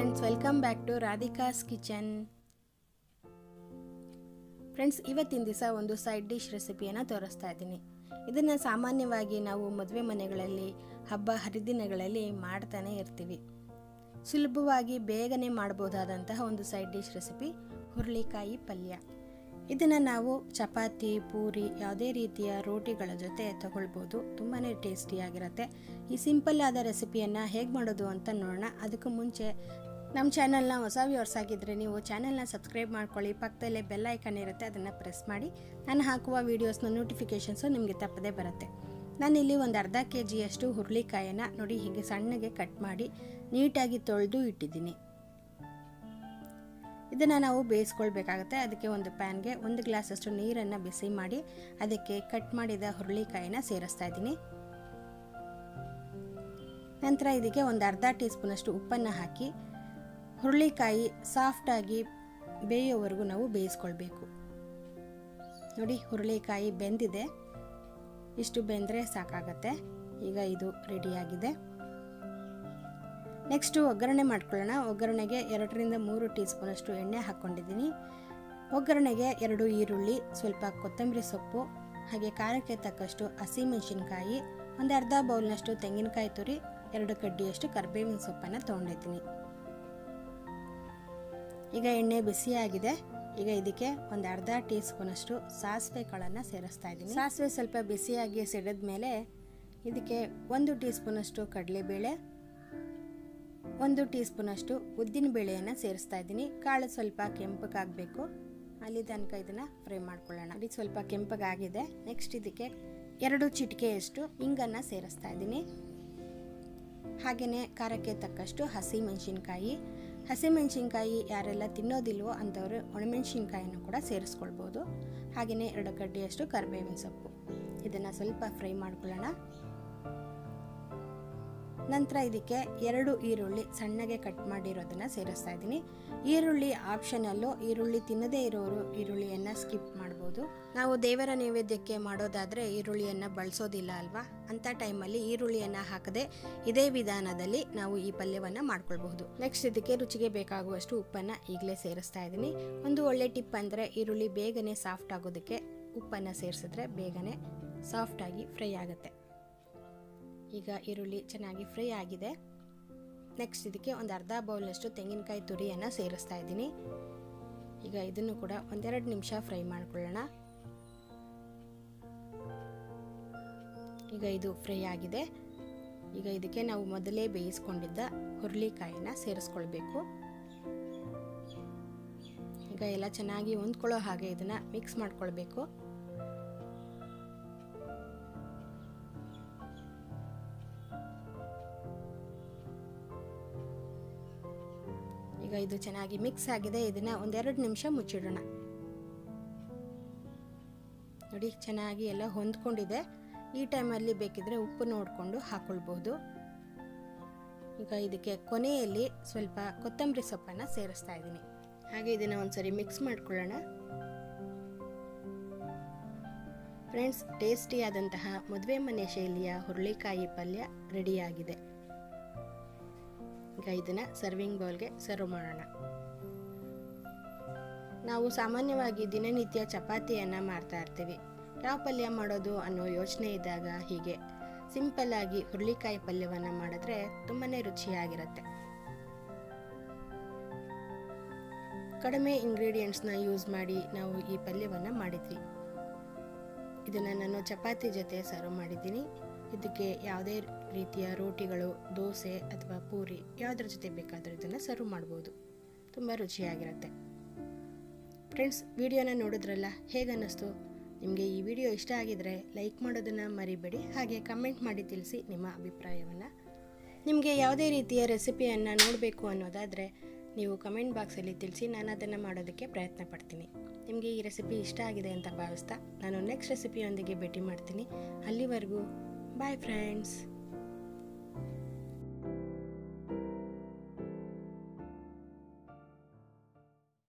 Friends welcome back to Radhika's kitchen friends ಇವತ್ತಿನ ದಿವಸ ಒಂದು ಸೈಡ್ ಡಿಶ್ ರೆಸಿಪಿಯನ್ನು ತೋರಿಸ್ತಾ ಇದ್ದೀನಿ. ಇದನ್ನು ಸಾಮಾನ್ಯವಾಗಿ ನಾವು ಮದುವೆ ಮನೆಗಳಲ್ಲಿ, ಹಬ್ಬ ಹರಿದಿನಗಳಲ್ಲಿ ಮಾಡ್ತಾನೆ ಇರ್ತೀವಿ. ಸುಲಭವಾಗಿ ಬೇಗನೆ ಮಾಡ್ಬೋದಾದಂತಹ ಒಂದು ಸೈಡ್ ಡಿಶ್ ರೆಸಿಪಿ ಹುರುಳಿಕಾಯಿ ಪಲ್ಯ. ಇದನ್ನು ನಾವು ಚಪಾತಿ, ಪೂರಿ, ಯಾವುದೇ ರೀತಿಯ ರೋಟಿಗಳ ಜೊತೆ ತಗೊಳ್ಬೋದು. ತುಂಬಾ ಟೇಸ್ಟಿಯಾಗಿರುತ್ತೆ ಈ ಸಿಂಪಲ್ ಆದ ರೆಸಿಪಿಯನ್ನು ಹೇಗೆ ಮಾಡೋದು ಅಂತ ನೋಡೋಣ. ಅದಕ್ಕೂ ಮುಂಚೆ ನಮ್ಮ ಚಾನಲ್ನ ಹೊಸ ವ್ಯೂವರ್ಸ್ ಆಗಿದ್ದರೆ ನೀವು ಚಾನಲ್ನ ಸಬ್ಸ್ಕ್ರೈಬ್ ಮಾಡ್ಕೊಳ್ಳಿ, ಪಕ್ಕದಲ್ಲೇ ಬೆಲ್ ಐಕನ್ ಇರುತ್ತೆ, ಅದನ್ನು ಪ್ರೆಸ್ ಮಾಡಿ. ನಾನು ಹಾಕುವ ವೀಡಿಯೋಸ್ನ ನೋಟಿಫಿಕೇಷನ್ಸು ನಿಮಗೆ ತಪ್ಪದೇ ಬರುತ್ತೆ. ನಾನಿಲ್ಲಿ ಒಂದು ಅರ್ಧ ಕೆ ಜಿಯಷ್ಟು ಹುರುಳಿಕಾಯನ್ನು ನೋಡಿ, ಹೀಗೆ ಸಣ್ಣಗೆ ಕಟ್ ಮಾಡಿ, ನೀಟಾಗಿ ತೊಳೆದು ಇಟ್ಟಿದ್ದೀನಿ. ಇದನ್ನು ನಾವು ಬೇಯಿಸ್ಕೊಳ್ಬೇಕಾಗತ್ತೆ. ಅದಕ್ಕೆ ಒಂದು ಪ್ಯಾನ್ಗೆ ಒಂದು ಗ್ಲಾಸಷ್ಟು ನೀರನ್ನು ಬಿಸಿ ಮಾಡಿ, ಅದಕ್ಕೆ ಕಟ್ ಮಾಡಿದ ಹುರುಳಿಕಾಯಿನ ಸೇರಿಸ್ತಾ ಇದ್ದೀನಿ. ನಂತರ ಇದಕ್ಕೆ ಒಂದು ಅರ್ಧ ಟೀ ಸ್ಪೂನಷ್ಟು ಉಪ್ಪನ್ನು ಹಾಕಿ ಹುರುಳಿಕಾಯಿ ಸಾಫ್ಟಾಗಿ ಬೇಯೋವರೆಗೂ ನಾವು ಬೇಯಿಸ್ಕೊಳ್ಬೇಕು. ನೋಡಿ ಹುರುಳಿಕಾಯಿ ಬೆಂದಿದೆ. ಇಷ್ಟು ಬೆಂದರೆ ಸಾಕಾಗತ್ತೆ. ಈಗ ಇದು ರೆಡಿಯಾಗಿದೆ ನೆಕ್ಸ್ಟು ಒಗ್ಗರಣೆ ಮಾಡ್ಕೊಳ್ಳೋಣ. ಒಗ್ಗರಣೆಗೆ ಎರಡರಿಂದ ಮೂರು ಟೀ ಸ್ಪೂನಷ್ಟು ಎಣ್ಣೆ ಹಾಕ್ಕೊಂಡಿದ್ದೀನಿ. ಒಗ್ಗರಣೆಗೆ ಎರಡು ಈರುಳ್ಳಿ, ಸ್ವಲ್ಪ ಕೊತ್ತಂಬರಿ ಸೊಪ್ಪು, ಹಾಗೆ ಖಾರಕ್ಕೆ ತಕ್ಕಷ್ಟು ಹಸಿಮೆಣಸಿನ್ಕಾಯಿ ಒಂದು ಅರ್ಧ ಬೌಲ್ನಷ್ಟು ತೆಂಗಿನಕಾಯಿ ತುರಿ, ಎರಡು ಕಡ್ಡಿಯಷ್ಟು ಕರ್ಬೇವಿನ ಸೊಪ್ಪನ್ನು ತೊಗೊಂಡಿದ್ದೀನಿ. ಈಗ ಎಣ್ಣೆ ಬಿಸಿಯಾಗಿದೆ. ಈಗ ಇದಕ್ಕೆ ಒಂದು ಅರ್ಧ ಟೀ ಸ್ಪೂನಷ್ಟು ಸಾಸಿವೆ ಕಾಳನ್ನು ಸೇರಿಸ್ತಾ ಇದ್ದೀನಿ. ಸಾಸಿವೆ ಸ್ವಲ್ಪ ಬಿಸಿಯಾಗಿ ಸಿಡಿದ ಮೇಲೆ ಇದಕ್ಕೆ ಒಂದು ಟೀ ಸ್ಪೂನಷ್ಟು ಕಡಲೆಬೇಳೆ, ಒಂದು ಟೀ ಸ್ಪೂನಷ್ಟು ಉದ್ದಿನ ಬೇಳೆಯನ್ನು ಸೇರಿಸ್ತಾ ಇದ್ದೀನಿ. ಕಾಳು ಸ್ವಲ್ಪ ಕೆಂಪಗಾಗಬೇಕು ಅಲ್ಲಿ ತನಕ ಇದನ್ನು ಫ್ರೈ ಮಾಡ್ಕೊಳ್ಳೋಣ. ಇದು ಸ್ವಲ್ಪ ಕೆಂಪಗಾಗಿದೆ ನೆಕ್ಸ್ಟ್ ಇದಕ್ಕೆ ಎರಡು ಚಿಟಿಕೆಯಷ್ಟು ಇಂಗನ್ನು ಸೇರಿಸ್ತಾ ಇದ್ದೀನಿ. ಹಾಗೆಯೇ ಖಾರಕ್ಕೆ ತಕ್ಕಷ್ಟು ಹಸಿ ಮೆಣಸಿನ್ಕಾಯಿ ಹಸಿಮೆಣಸಿನ್ಕಾಯಿ ಯಾರೆಲ್ಲ ತಿನ್ನೋದಿಲ್ವೋ ಅಂಥವ್ರು ಒಣಮೆಣಸಿನ್ಕಾಯಿನೂ ಕೂಡ ಸೇರಿಸ್ಕೊಳ್ಬೋದು. ಹಾಗೆಯೇ ಎರಡು ಕಡ್ಡಿಯಷ್ಟು ಕರಿಬೇವಿನ ಸೊಪ್ಪು. ಇದನ್ನು ಸ್ವಲ್ಪ ಫ್ರೈ ಮಾಡ್ಕೊಳ್ಳೋಣ. ನಂತರ ಇದಕ್ಕೆ ಎರಡು ಈರುಳ್ಳಿ ಸಣ್ಣಗೆ ಕಟ್ ಮಾಡಿರೋದನ್ನು ಸೇರಿಸ್ತಾ ಇದ್ದೀನಿ. ಈರುಳ್ಳಿ ಆಪ್ಷನಲ್ಲು ಈರುಳ್ಳಿ ತಿನ್ನದೇ ಇರೋರು ಈರುಳ್ಳಿಯನ್ನು ಸ್ಕಿಪ್ ಮಾಡ್ಬೋದು. ನಾವು ದೇವರ ನೈವೇದ್ಯಕ್ಕೆ ಮಾಡೋದಾದರೆ ಈರುಳ್ಳಿಯನ್ನು ಬಳಸೋದಿಲ್ಲ ಅಲ್ವಾ? ಅಂಥ ಟೈಮಲ್ಲಿ ಈರುಳ್ಳಿಯನ್ನು ಹಾಕದೆ ಇದೇ ವಿಧಾನದಲ್ಲಿ ನಾವು ಈ ಪಲ್ಯವನ್ನು ಮಾಡ್ಕೊಳ್ಬಹುದು. ನೆಕ್ಸ್ಟ್ ಇದಕ್ಕೆ ರುಚಿಗೆ ಬೇಕಾಗುವಷ್ಟು ಉಪ್ಪನ್ನು ಈಗಲೇ ಸೇರಿಸ್ತಾ ಇದ್ದೀನಿ. ಒಂದು ಒಳ್ಳೆ ಟಿಪ್ ಅಂದರೆ ಈರುಳ್ಳಿ ಬೇಗನೆ ಸಾಫ್ಟ್ ಆಗೋದಕ್ಕೆ ಉಪ್ಪನ್ನು ಸೇರಿಸಿದ್ರೆ ಬೇಗನೆ ಸಾಫ್ಟಾಗಿ ಫ್ರೈ ಆಗುತ್ತೆ. ಈಗ ಈರುಳ್ಳಿ ಚೆನ್ನಾಗಿ ಫ್ರೈ ಆಗಿದೆ. ನೆಕ್ಸ್ಟ್ ಇದಕ್ಕೆ ಒಂದು ಅರ್ಧ ಬೌಲಷ್ಟು ತೆಂಗಿನಕಾಯಿ ತುರಿಯನ್ನು ಸೇರಿಸ್ತಾ ಇದ್ದೀನಿ. ಈಗ ಇದನ್ನು ಕೂಡ ಒಂದೆರಡು ನಿಮಿಷ ಫ್ರೈ ಮಾಡಿಕೊಳ್ಳೋಣ. ಈಗ ಇದು ಫ್ರೈ ಆಗಿದೆ. ಈಗ ಇದಕ್ಕೆ ನಾವು ಮೊದಲೇ ಬೇಯಿಸ್ಕೊಂಡಿದ್ದ ಹುರುಳಿಕಾಯಿನ ಸೇರಿಸ್ಕೊಳ್ಬೇಕು. ಈಗ ಎಲ್ಲ ಚೆನ್ನಾಗಿ ಹೊಂದ್ಕೊಳ್ಳೋ ಹಾಗೆ ಇದನ್ನು ಮಿಕ್ಸ್ ಮಾಡ್ಕೊಳ್ಬೇಕು. ಈಗ ಇದು ಚೆನ್ನಾಗಿ ಮಿಕ್ಸ್ ಆಗಿದೆ. ಇದನ್ನ ಒಂದೆರಡು ನಿಮಿಷ ಮುಚ್ಚಿಡೋಣ. ನೋಡಿ, ಚೆನ್ನಾಗಿ ಎಲ್ಲ ಹೊಂದ್ಕೊಂಡಿದೆ. ಈ ಟೈಮಲ್ಲಿ ಬೇಕಿದ್ರೆ ಉಪ್ಪು ನೋಡಿಕೊಂಡು ಹಾಕೊಳ್ಬಹುದು. ಈಗ ಇದಕ್ಕೆ ಕೊನೆಯಲ್ಲಿ ಸ್ವಲ್ಪ ಕೊತ್ತಂಬರಿ ಸೊಪ್ಪನ್ನು ಸೇರಿಸ್ತಾ ಇದ್ದೀನಿ. ಹಾಗೆ ಇದನ್ನು ಒಂದ್ಸರಿ ಮಿಕ್ಸ್ ಮಾಡ್ಕೊಳ್ಳೋಣ. ಫ್ರೆಂಡ್ಸ್, ಟೇಸ್ಟಿಯಾದಂತಹ ಮದುವೆ ಮನೆ ಶೈಲಿಯ ಹುರುಳಿಕಾಯಿ ಪಲ್ಯ ರೆಡಿಯಾಗಿದೆ. ಈಗ ಇದನ್ನು ಸರ್ವಿಂಗ್ ಬೌಲ್ಗೆ ಸರ್ವ್ ಮಾಡೋಣ. ನಾವು ಸಾಮಾನ್ಯವಾಗಿ ದಿನನಿತ್ಯ ಚಪಾತಿಯನ್ನು ಮಾಡ್ತಾ ಇರ್ತೀವಿ. ಯಾವ ಪಲ್ಯ ಮಾಡೋದು ಅನ್ನೋ ಯೋಚನೆ ಇದ್ದಾಗ ಹೀಗೆ. ಸಿಂಪಲ್ ಆಗಿ ಹುರುಳಿಕಾಯಿ ಪಲ್ಯವನ್ನು ಮಾಡಿದ್ರೆ ತುಂಬಾ ರುಚಿಯಾಗಿರುತ್ತೆ. ಕಡಿಮೆ ಇಂಗ್ರೀಡಿಯೆಂಟ್ಸ್ನ ಯೂಸ್ ಮಾಡಿ ನಾವು ಈ ಪಲ್ಯವನ್ನು ಮಾಡಿದ್ವಿ. ಇದನ್ನು ನಾನು ಚಪಾತಿ ಜೊತೆ ಸರ್ವ್ ಮಾಡಿದ್ದೀನಿ. ಇದಕ್ಕೆ ಯಾವುದೇ ರೀತಿಯ ರೋಟಿಗಳು, ದೋಸೆ ಅಥವಾ ಪೂರಿ, ಯಾವುದ್ರ ಜೊತೆ ಬೇಕಾದರೂ ಇದನ್ನು ಸರ್ವ್ ಮಾಡ್ಬೋದು. ತುಂಬ ರುಚಿಯಾಗಿರುತ್ತೆ. ಫ್ರೆಂಡ್ಸ್ ವಿಡಿಯೋನ ನೋಡಿದ್ರಲ್ಲ? ಹೇಗನ್ನಿಸ್ತು? ನಿಮಗೆ ಈ ವಿಡಿಯೋ ಇಷ್ಟ ಆಗಿದರೆ ಲೈಕ್ ಮಾಡೋದನ್ನು ಮರಿಬೇಡಿ. ಹಾಗೆ ಕಮೆಂಟ್ ಮಾಡಿ ತಿಳಿಸಿ ನಿಮ್ಮ ಅಭಿಪ್ರಾಯವನ್ನು. ನಿಮಗೆ ಯಾವುದೇ ರೀತಿಯ ರೆಸಿಪಿಯನ್ನು ನೋಡಬೇಕು ಅನ್ನೋದಾದರೆ ನೀವು ಕಮೆಂಟ್ ಬಾಕ್ಸಲ್ಲಿ ತಿಳಿಸಿ ನಾನು ಅದನ್ನು ಮಾಡೋದಕ್ಕೆ ಪ್ರಯತ್ನ ಪಡ್ತೀನಿ. ನಿಮಗೆ ಈ ರೆಸಿಪಿ ಇಷ್ಟ ಆಗಿದೆ ಅಂತ ಭಾವಿಸ್ತಾ ನಾನು ನೆಕ್ಸ್ಟ್ ರೆಸಿಪಿಯೊಂದಿಗೆ ಭೇಟಿ ಮಾಡ್ತೀನಿ. ಅಲ್ಲಿವರೆಗೂ ಬಾಯ್ ಫ್ರೆಂಡ್ಸ್